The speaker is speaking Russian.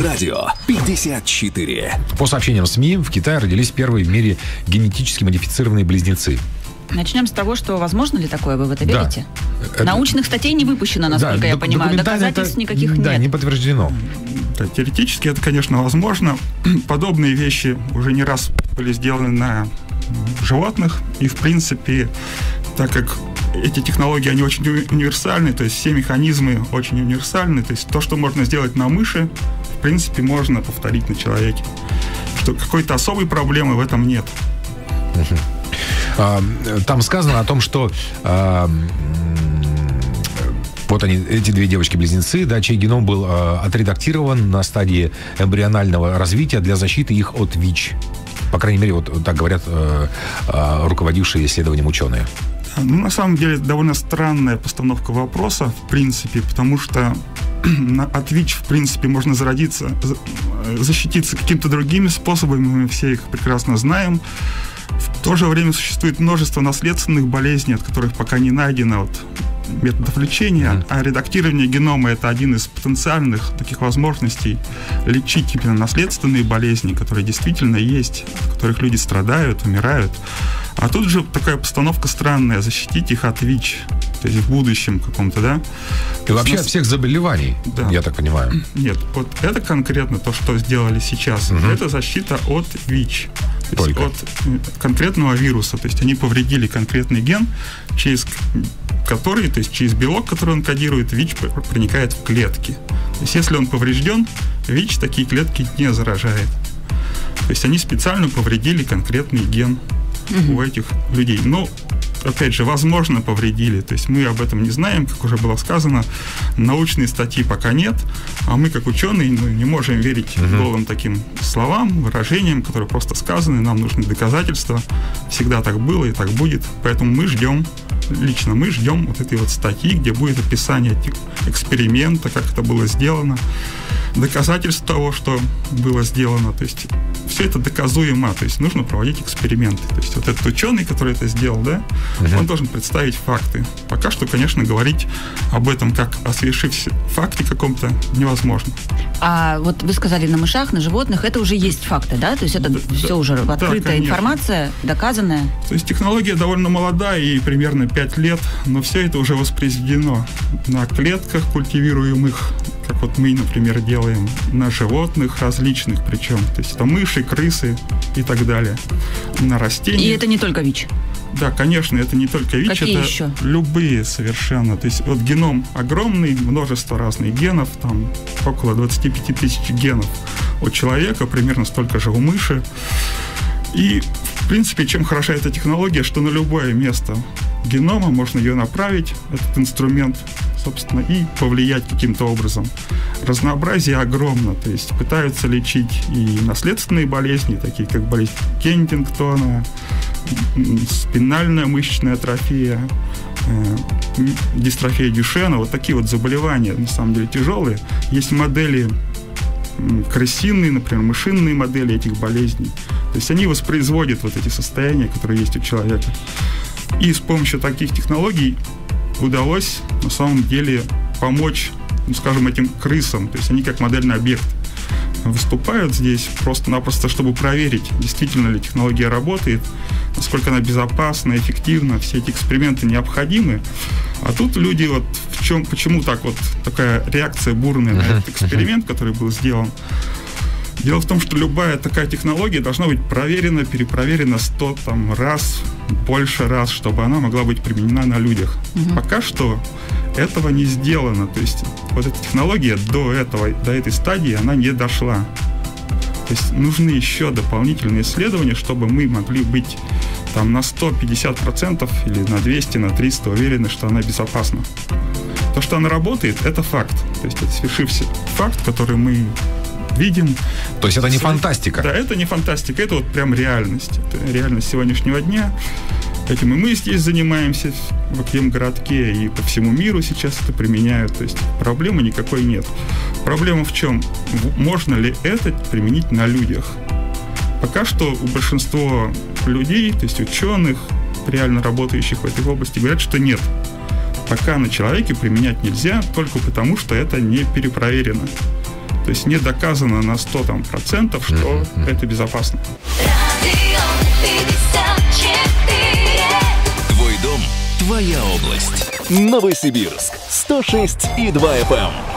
Радио 54. По сообщениям СМИ, в Китае родились первые в мире генетически модифицированные близнецы. Начнем с того, что возможно ли такое, вы в это Да. верите? Это- Научных статей не выпущено, насколько Да, я понимаю. Доказательств это- никаких Да, нет. не подтверждено. Да, теоретически это, конечно, возможно. Подобные вещи уже не раз были сделаны на животных. И, в принципе, так как эти технологии, они очень уни- универсальны, то есть все механизмы очень универсальны, то есть то, что можно сделать на мыши, принципе, можно повторить на человеке. Что какой-то особой проблемы в этом нет. А, Там сказано о том, что а, вот они, эти две девочки-близнецы, да, чей геном был а, отредактирован на стадии эмбрионального развития для защиты их от ВИЧ. По крайней мере, вот так говорят э, э, руководившие исследованием ученые. Ну, на самом деле, довольно странная постановка вопроса, в принципе, потому что от ВИЧ, в принципе, можно зародиться, за- э, защититься какими-то другими способами, мы все их прекрасно знаем. В то же время существует множество наследственных болезней, от которых пока не найдено вот методов лечения, а редактирование генома это один из потенциальных таких возможностей лечить именно наследственные болезни, которые действительно есть, от которых люди страдают, умирают. А тут же такая постановка странная, защитить их от ВИЧ, то есть в будущем каком-то, да? И вообще нас- от всех заболеваний, Да. я так понимаю. Нет, вот это конкретно то, что сделали сейчас. Это защита от ВИЧ. То есть от э, конкретного вируса. То есть они повредили конкретный ген, через который, то есть через белок, который он кодирует, ВИЧ пр- проникает в клетки. То есть если он поврежден, ВИЧ такие клетки не заражает. То есть они специально повредили конкретный ген у этих людей. Но, опять же, возможно, повредили. То есть мы об этом не знаем, как уже было сказано. Научной статьи пока нет, а мы, как ученые, ну, не можем верить голым таким словам, выражениям, которые просто сказаны. Нам нужны доказательства. Всегда так было и так будет. Поэтому мы ждем, лично мы ждем вот этой вот статьи, где будет описание эксперимента, как это было сделано, доказательств того, что было сделано. То есть все это доказуемо, то есть нужно проводить эксперименты. То есть вот этот ученый, который это сделал, да, он должен представить факты. Пока что, конечно, говорить об этом как о факте каком-то невозможно. А вот вы сказали на мышах, на животных, это уже есть факты, да? То есть это Да, все да. уже Да, открытая конечно. информация, доказанная. То есть технология довольно молода и примерно 5 лет, но все это уже воспроизведено на клетках культивируемых, вот мы, например, делаем, на животных различных причем. То есть это мыши, крысы и так далее. На растениях. И это не только ВИЧ. Да, конечно, это не только ВИЧ, Какие это еще? любые совершенно. То есть вот геном огромный, множество разных генов, там около 25 тысяч генов у человека, примерно столько же у мыши. И, в принципе, чем хороша эта технология, что на любое место генома можно ее направить, этот инструмент, собственно, и повлиять каким-то образом. Разнообразие огромно, то есть пытаются лечить и наследственные болезни, такие как болезнь Кентингтона, спинальная мышечная атрофия, э, дистрофия Дюшена, вот такие вот заболевания, на самом деле, тяжелые. Есть модели крысиные, например, мышиные модели этих болезней. То есть они воспроизводят вот эти состояния, которые есть у человека. И с помощью таких технологий удалось на самом деле помочь, ну, скажем, этим крысам. То есть они как модельный объект выступают здесь просто-напросто, чтобы проверить, действительно ли технология работает, насколько она безопасна, эффективна, все эти эксперименты необходимы. А тут люди вот в чем, почему так вот такая реакция бурная на этот эксперимент, который был сделан. Дело в том, что любая такая технология должна быть проверена, перепроверена 100 там, раз, больше раз, чтобы она могла быть применена на людях. Пока что этого не сделано. То есть вот эта технология до этого, до этой стадии, она не дошла. То есть нужны еще дополнительные исследования, чтобы мы могли быть там на 150% или на 200, на 300 уверены, что она безопасна. То, что она работает, это факт. То есть это свершився факт, который мы видим. То есть это не фантастика. Да, это не фантастика, это вот прям реальность. Это реальность сегодняшнего дня. Этим и мы здесь занимаемся в Академгородке, и по всему миру сейчас это применяют. То есть проблемы никакой нет. Проблема в чем? Можно ли это применить на людях? Пока что у большинства людей, то есть ученых, реально работающих в этой области, говорят, что нет. Пока на человеке применять нельзя, только потому что это не перепроверено. То есть не доказано на 100 там, процентов, что mm-hmm. это безопасно. Твой дом, твоя область. Новосибирск 106 и 2 FM.